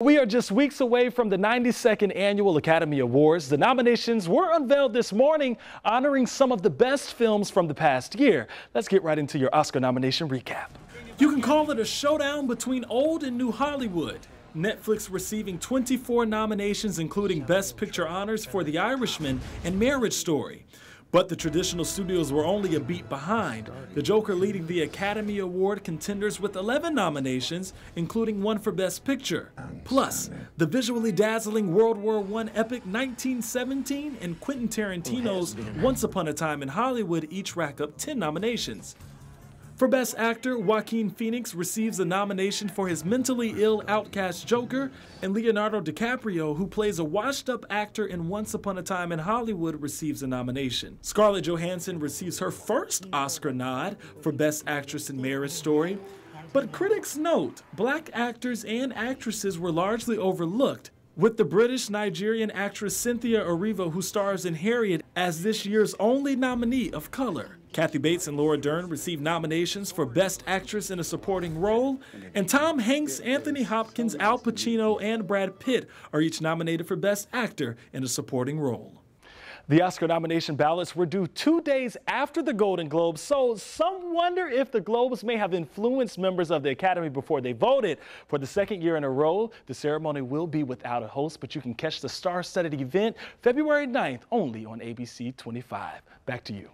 We are just weeks away from the 92nd Annual Academy Awards. The nominations were unveiled this morning, honoring some of the best films from the past year. Let's get right into your Oscar nomination recap. You can call it a showdown between old and new Hollywood. Netflix receiving 24 nominations, including Best Picture honors for The Irishman and Marriage Story. But the traditional studios were only a beat behind. The Joker leading the Academy Award contenders with 11 nominations, including one for Best Picture. Plus, the visually dazzling World War I epic 1917 and Quentin Tarantino's Once Upon a Time in Hollywood each rack up 10 nominations. For Best Actor, Joaquin Phoenix receives a nomination for his mentally ill outcast Joker, and Leonardo DiCaprio, who plays a washed up actor in Once Upon a Time in Hollywood, receives a nomination. Scarlett Johansson receives her first Oscar nod for Best Actress in Marriage Story. But critics note black actors and actresses were largely overlooked, with the British Nigerian actress Cynthia Erivo, who stars in Harriet, as this year's only nominee of color. Kathy Bates and Laura Dern received nominations for Best Actress in a Supporting Role, and Tom Hanks, Anthony Hopkins, Al Pacino, and Brad Pitt are each nominated for Best Actor in a Supporting Role. The Oscar nomination ballots were due two days after the Golden Globes, so some wonder if the Globes may have influenced members of the Academy before they voted. For the second year in a row, the ceremony will be without a host, but you can catch the star-studded event February 9th only on ABC 25. Back to you.